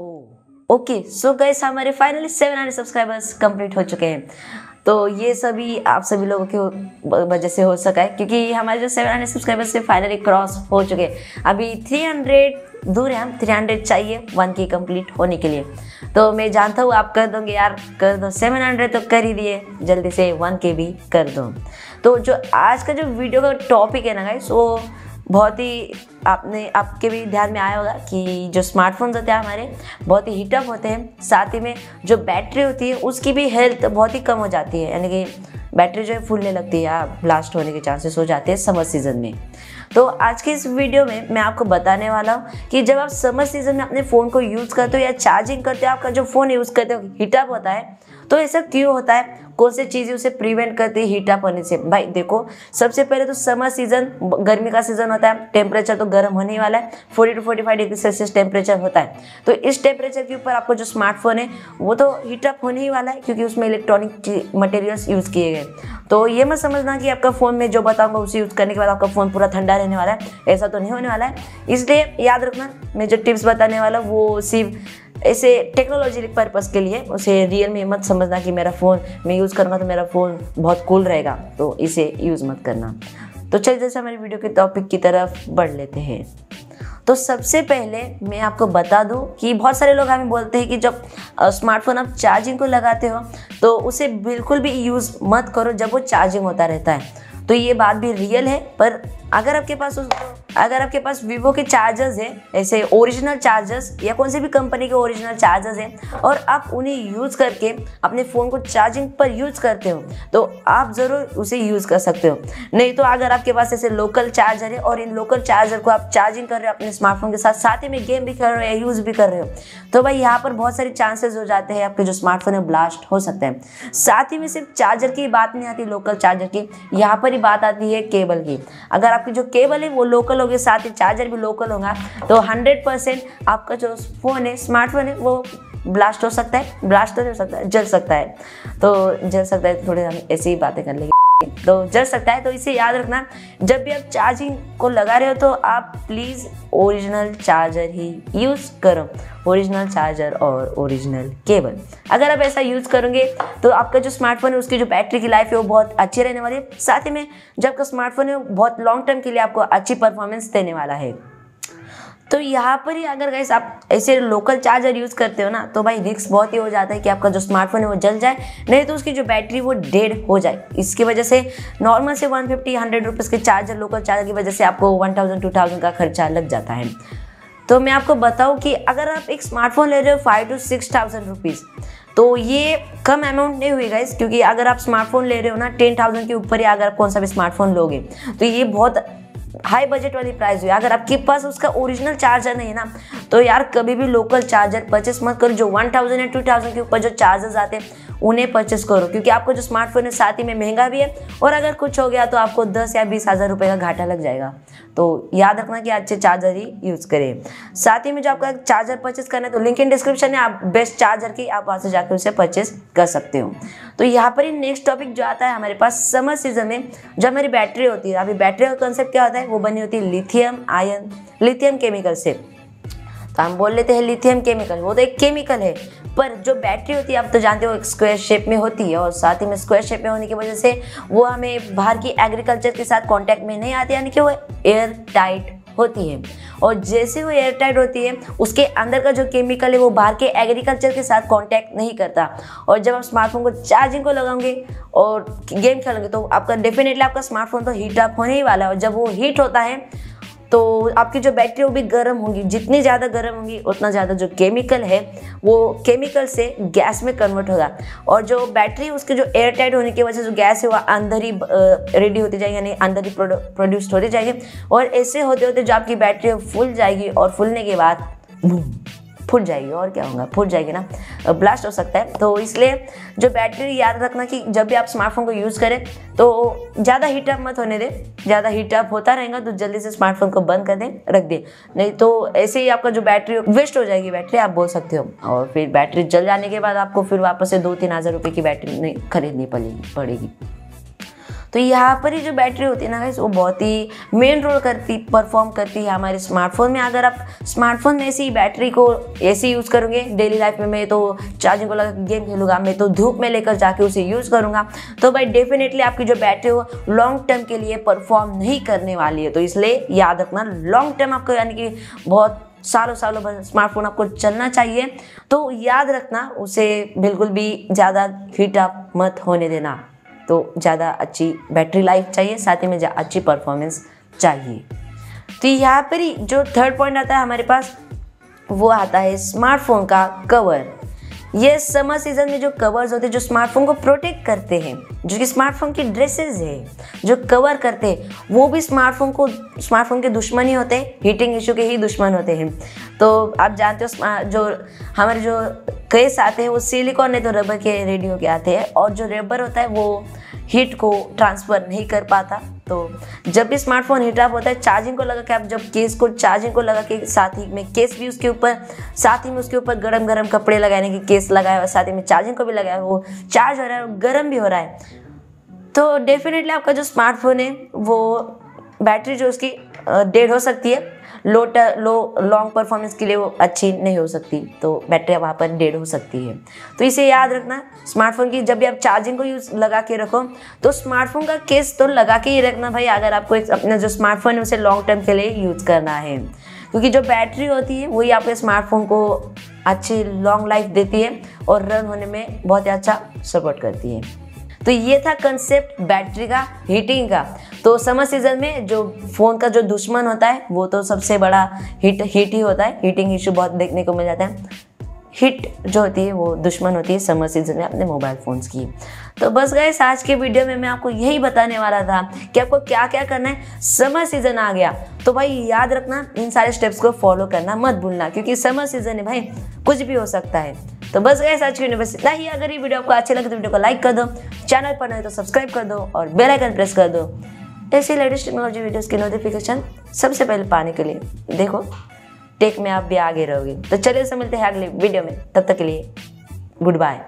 Okay so guys हमारे finally seven hundred subscribers complete हो चुके हैं। तो ये सभी, आप सभी लोगों के वजह से हो सका है, क्योंकि हमारे जो सेवन हंड्रेड सब्सक्राइबर्स से फाइनली क्रॉस हो चुके हैं। अभी थ्री हंड्रेड दूर है, हम थ्री हंड्रेड चाहिए वन के कंप्लीट होने के लिए। तो मैं जानता हूँ, आप कर दोगे यार, कर दो सेवन हंड्रेड तो कर ही दिए, जल्दी से वन के भी कर दो। तो जो आज का जो वीडियो का टॉपिक है ना गाइस वो बहुत ही आपने, आपके भी ध्यान में आया होगा कि जो स्मार्टफोन्स होते हैं हमारे, बहुत ही हीटअप होते हैं। साथ ही में जो बैटरी होती है, उसकी भी हेल्थ बहुत ही कम हो जाती है। यानी कि बैटरी जो है फूलने लगती है या ब्लास्ट होने के चांसेस हो जाते हैं समर सीज़न में। तो आज की इस वीडियो में मैं आपको बताने वाला हूँ कि जब आप समर सीज़न में अपने फ़ोन को यूज़ करते हो या चार्जिंग करते हो, आपका जो फ़ोन यूज़ करते हो हीटअप होता है तो ऐसा क्यों होता है? कौन सी चीज़ें उसे प्रिवेंट करती है हीटअप होने से? भाई, देखो, सबसे पहले तो समर सीज़न गर्मी का सीज़न होता है टेम्परेचर तो गर्म होने वाला है forty two forty five degree Celsius temperature होता है। तो इस टेम्परेचर के ऊपर आपको जो स्मार्टफ़ोन है, वो तो हीटअप होने ही वाला है, क्योंकि उसमें इलेक्ट्रॉनिक मटेरियल्स यूज़ किए गए। तो ये मत समझना कि आपका फ़ोन में जो बताऊँगा, उसे यूज़ करने के बाद आपका फ़ोन पूरा ठंडा रहने वाला है, ऐसा तो नहीं होने वाला है। इसलिए याद रखना, मैं जो टिप्स बताने वाला वो सिर्फ़ ऐसे टेक्नोलॉजी पर्पज़ के लिए उसे रियल में मत समझना कि मेरा फ़ोन मैं यूज़ करूँगा तो मेरा फ़ोन बहुत कूल रहेगा तो इसे यूज़ मत करना। तो चल जैसे हमारे वीडियो के टॉपिक की तरफ़ बढ़ लेते हैं। तो सबसे पहले मैं आपको बता दूँ कि बहुत सारे लोग हमें बोलते हैं कि जब स्मार्टफ़ोन आप चार्जिंग को लगाते हो तो उसे बिल्कुल भी यूज़ मत करो जब वो चार्जिंग होता रहता है। तो ये बात भी रियल है, पर अगर आपके पास उस अगर आपके पास वीवो के चार्जर्स हैं, ऐसे ओरिजिनल चार्जर्स या कौन सी भी कंपनी के ओरिजिनल चार्जर्स हैं, और आप उन्हें यूज़ करके अपने फ़ोन को चार्जिंग पर यूज़ करते हो तो आप ज़रूर उसे यूज़ कर सकते हो। नहीं तो अगर आपके पास ऐसे लोकल चार्जर है और इन लोकल चार्जर को आप चार्जिंग कर रहे हो, अपने स्मार्टफ़ोन के साथ साथ ही में गेम भी कर रहे हो या यूज़ भी कर रहे हो तो भाई यहाँ पर बहुत सारे चांसेस हो जाते हैं आपके जो स्मार्टफ़ोन है ब्लास्ट हो सकते हैं। साथ ही में सिर्फ़ चार्जर की बात नहीं आती लोकल चार्जर की, यहाँ पर ही बात आती है केबल की। अगर आपकी जो केबल है वो लोकल होगी साथ ही चार्जर भी लोकल होगा। तो हंड्रेड परसेंट आपका जो फ़ोन है स्मार्टफ़ोन है, वो ब्लास्ट हो सकता है ब्लास्ट तो नहीं हो सकता है जल सकता है। तो जल सकता है, थोड़ी हम ऐसी ही बातें कर लेंगे। तो जल सकता है तो इसे याद रखना। जब भी आप चार्जिंग को लगा रहे हो तो आप प्लीज़ ओरिजिनल चार्जर ही यूज़ करो। ओरिजिनल चार्जर और ओरिजिनल केबल अगर आप ऐसा यूज़ करोगे तो आपका जो स्मार्टफ़ोन है, उसकी जो बैटरी की लाइफ है, वो बहुत अच्छी रहने वाली है। साथ ही में, जब आपका स्मार्टफ़ोन है बहुत लॉन्ग टर्म के लिए आपको अच्छी परफॉर्मेंस देने वाला है। तो यहाँ पर ही अगर गैस आप ऐसे लोकल चार्जर यूज़ करते हो ना तो भाई रिक्स बहुत ही हो जाता है कि आपका जो स्मार्टफ़ोन है वो जल जाए, नहीं तो उसकी जो बैटरी वो डेड हो जाए। इसकी वजह से नॉर्मल से वन फिफ्टी हंड्रेड रुपीज़ के चार्जर लोकल चार्जर की वजह से आपको वन थाउज़ेंड टू थाउज़ेंड का खर्चा लग जाता है। तो मैं आपको बताऊँ कि अगर आप एक स्मार्टफ़ोन ले रहे हो five two six thousand rupees तो ये कम अमाउंट नहीं हुई गाइस क्योंकि अगर आप स्मार्टफ़ोन ले रहे हो ना टेन थाउज़ेंड के ऊपर ही अगर आप कौन सा भी स्मार्टफ़ोन लोगे तो ये बहुत हाई बजट वाली प्राइस हुई अगर आपके पास उसका ओरिजिनल चार्जर नहीं है ना तो यार कभी भी लोकल चार्जर परचेस मत करो। जो वन थाउज़ेंड या टू थाउज़ेंड के ऊपर जो चार्जर्स आते हैं उन्हें परचेस करो, क्योंकि आपको जो स्मार्टफ़ोन है, साथ ही में महँगा भी है, और अगर कुछ हो गया तो आपको दस या बीस हज़ार रुपये का घाटा लग जाएगा। तो याद रखना कि अच्छे चार्जर ही यूज़ करें। साथ ही में जो आपका चार्जर परचेस करना है तो लिंक इन डिस्क्रिप्शन है, आप बेस्ट चार्जर की आप वहाँ से जाकर उसे परचेस कर सकते हो। तो यहाँ पर ही नेक्स्ट टॉपिक जो आता है हमारे पास समर सीज़न में जो हमारी बैटरी होती है, अभी बैटरी का कंसेप्ट क्या होता है? वो बनी होती है लिथियम आयन लिथियम केमिकल से। तो हम बोल लेते हैं लिथियम केमिकल वो तो एक केमिकल है। पर जो बैटरी होती है, आप तो जानते हो स्क्वायर शेप में होती है और साथ ही में स्क्वायर शेप में होने की वजह से वो हमें बाहर की एग्रीकल्चर के साथ कॉन्टैक्ट में नहीं आती, यानी कि वो एयर टाइट होती है। और जैसे वो एयर टाइट होती है, उसके अंदर का जो केमिकल है, वो बाहर के एग्रीकल्चर के साथ कांटेक्ट नहीं करता। और जब आप स्मार्टफ़ोन को चार्जिंग को लगाओगे और गेम खेलोगे तो आपका डेफिनेटली आपका स्मार्टफ़ोन तो हीट अप होने ही वाला है। और जब वो हीट होता है तो आपकी जो बैटरी वो भी गर्म होगी, जितनी ज़्यादा गर्म होगी, उतना ज़्यादा जो केमिकल है, वो केमिकल से गैस में कन्वर्ट होगा। और जो बैटरी, उसके जो एयर टाइट होने की वजह से जो गैस है, वो अंदर ही रेडी होती जाएगी, यानी अंदर ही प्रोड्यूस्ड होती जाएगी। और ऐसे होते होते जो आपकी बैटरी फुल जाएगी और फुलने के बाद फूट जाएगी, और क्या होगा? फूट जाएगी ना? ब्लास्ट हो सकता है। तो इसलिए जो बैटरी याद रखना कि जब भी आप स्मार्टफ़ोन को यूज़ करें तो ज़्यादा हीटअप मत होने दें। ज़्यादा हीटअप होता रहेगा तो जल्दी से स्मार्टफ़ोन को बंद कर दें, रख दें। नहीं तो ऐसे ही आपका जो बैटरी वेस्ट हो जाएगी बैटरी आप बोल सकते हो। और फिर बैटरी जल जाने के बाद आपको फिर वापस से दो तीन हज़ार रुपये की बैटरी नहीं, खरीदनी पड़ेगी पड़ेगी। तो यहाँ पर ही जो बैटरी होती है ना वो बहुत ही मेन रोल करती परफॉर्म करती है हमारे स्मार्टफ़ोन में। अगर आप स्मार्टफ़ोन में ऐसी बैटरी को ऐसे यूज़ करोगे डेली लाइफ में मैं तो चार्जिंग को लगा गेम खेलूँगा, मैं तो धूप में लेकर जाके उसे यूज़ करूँगा तो भाई डेफिनेटली आपकी जो बैटरी हो लॉन्ग टर्म के लिए परफॉर्म नहीं करने वाली है। तो इसलिए याद रखना लॉन्ग टर्म आपको यानी कि बहुत सालों सालों भर स्मार्टफ़ोन आपको चलना चाहिए। तो याद रखना, उसे बिल्कुल भी ज़्यादा हीट अप मत होने देना। तो ज़्यादा अच्छी बैटरी लाइफ चाहिए, साथ ही में अच्छी परफॉर्मेंस चाहिए। तो यहाँ पर ही जो थर्ड पॉइंट आता है हमारे पास, वो आता है स्मार्टफ़ोन का कवर ये समर सीज़न में जो कवर्स होते हैं, जो स्मार्टफ़ोन को प्रोटेक्ट करते हैं, जो कि स्मार्टफ़ोन की ड्रेसेस है, जो कवर करते हैं, वो भी स्मार्टफ़ोन को स्मार्टफ़ोन के दुश्मन ही होते हैं हीटिंग इशू के ही दुश्मन होते हैं। तो आप जानते हो जो हमारे जो केस आते हैं, वो सिलिकॉन नहीं तो रबर के रेडियो के आते हैं और जो रबर होता है, वो हीट को ट्रांसफ़र नहीं कर पाता। तो जब भी स्मार्टफ़ोन हीट अप होता है चार्जिंग को लगा के आप जब केस को चार्जिंग को लगा के साथ ही में केस भी उसके ऊपर, साथ ही में उसके ऊपर गर्म गर्म कपड़े लगाने के केस लगाया हुआ साथ ही में चार्जिंग को भी लगाया वो चार्ज हो रहा है गर्म भी हो रहा है। तो डेफिनेटली आपका जो स्मार्टफ़ोन है, वो बैटरी जो उसकी डेड हो सकती है। लो लो लॉन्ग परफॉर्मेंस के लिए वो अच्छी नहीं हो सकती तो बैटरी वहाँ पर डेड हो सकती है। तो इसे याद रखना स्मार्टफ़ोन की जब भी आप चार्जिंग को यूज़ लगा के रखो तो स्मार्टफ़ोन का केस तो लगा के ही रखना भाई, अगर आपको एक अपना जो स्मार्टफ़ोन है, उसे लॉन्ग टर्म के लिए यूज़ करना है। क्योंकि जो बैटरी होती है, वही आपके स्मार्टफ़ोन को अच्छी लॉन्ग लाइफ देती है और रन होने में बहुत ही अच्छा सपोर्ट करती है। तो ये था कंसेप्ट बैटरी का हीटिंग का। तो समर सीज़न में जो फ़ोन का जो दुश्मन होता है, वो तो सबसे बड़ा हीट हीट ही होता है। हीटिंग इशू बहुत देखने को मिल जाता है। हिट जो होती है, वो दुश्मन होती है समर सीज़न में अपने मोबाइल फ़ोन्स की। तो बस गए आज के वीडियो में मैं आपको यही बताने वाला था कि आपको क्या क्या करना है। समर सीज़न आ गया। तो भाई याद रखना, इन सारे स्टेप्स को फॉलो करना मत भूलना, क्योंकि समर सीज़न है भाई कुछ भी हो सकता है। तो बस गए आज की वीडियो बस इतना ही। अगर ये वीडियो आपको अच्छी लगे तो वीडियो को लाइक कर दो चैनल पर नहीं तो सब्सक्राइब कर दो और बेल आइकन प्रेस कर दो। ऐसी लेटेस्ट टेक्नोलॉजी वीडियोस की नोटिफिकेशन सबसे पहले पाने के लिए। देखो टेक में आप भी आगे रहोगे। तो चलिए से मिलते हैं अगले वीडियो में। तब तक के लिए गुड बाय